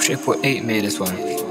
Triple Eight made this one.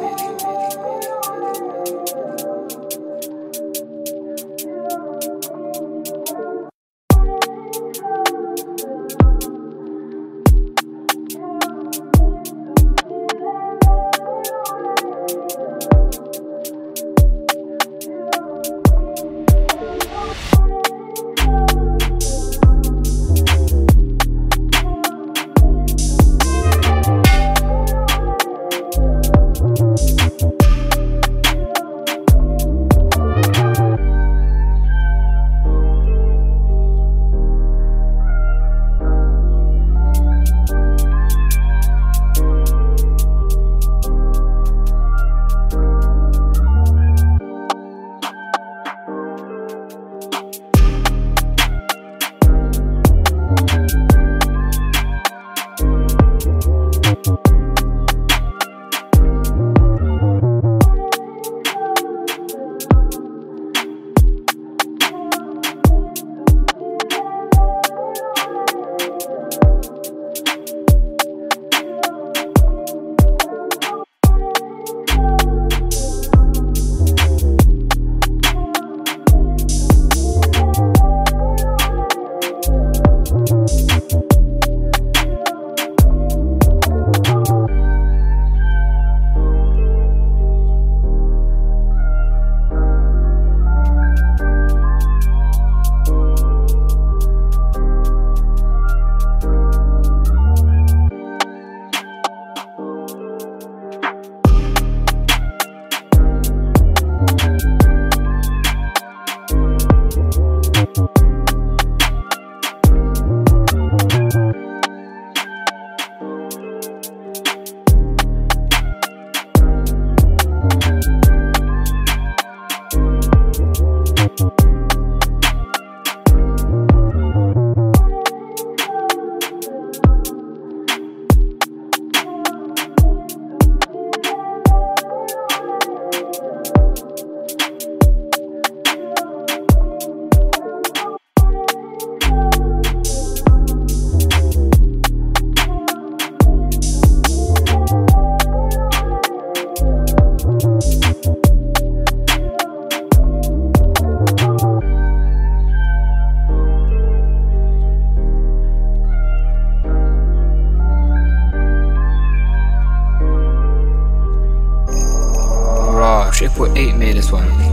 Eight made this one.